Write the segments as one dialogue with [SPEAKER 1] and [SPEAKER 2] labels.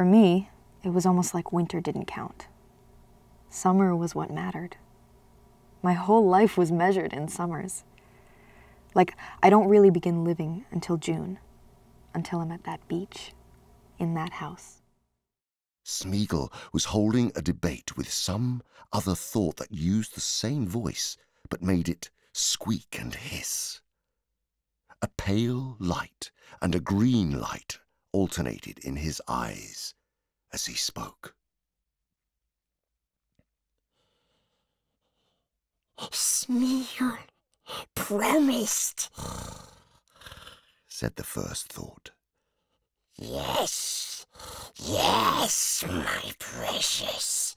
[SPEAKER 1] For me, it was almost like winter didn't count. Summer was what mattered. My whole life was measured in summers. Like, I don't really begin living until June, until I'm at that beach, in that house.
[SPEAKER 2] Smeagol was holding a debate with some other thought that used the same voice but made it squeak and hiss. A pale light and a green light alternated in his eyes as he spoke.
[SPEAKER 3] Smeagol promised,
[SPEAKER 2] said the first thought.
[SPEAKER 3] Yes, yes, my precious.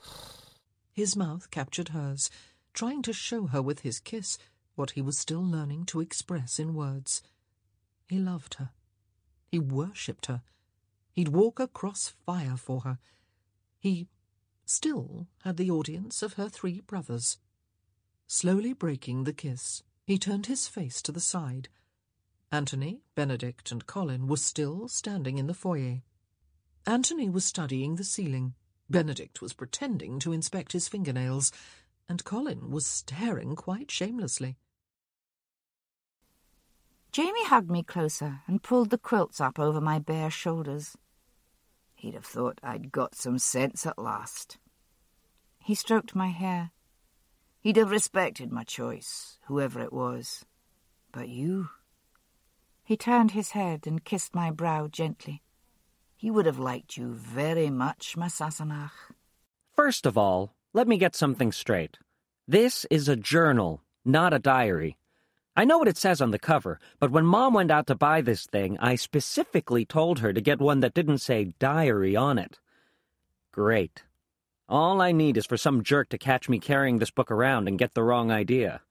[SPEAKER 4] His mouth captured hers, trying to show her with his kiss what he was still learning to express in words. He loved her. He worshipped her. He'd walk across fire for her. He still had the audience of her three brothers. Slowly breaking the kiss, he turned his face to the side. Anthony, Benedict, and Colin were still standing in the foyer. Anthony was studying the ceiling. Benedict was pretending to inspect his fingernails, and Colin was staring quite shamelessly.
[SPEAKER 5] Jamie hugged me closer and pulled the quilts up over my bare shoulders. He'd have thought I'd got some sense at last. He stroked my hair. He'd have respected my choice, whoever it was. But you... He turned his head and kissed my brow gently. He would have liked you very much, my Sassenach.
[SPEAKER 6] First of all, let me get something straight. This is a journal, not a diary. I know what it says on the cover, but when Mom went out to buy this thing, I specifically told her to get one that didn't say diary on it. Great. All I need is for some jerk to catch me carrying this book around and get the wrong idea.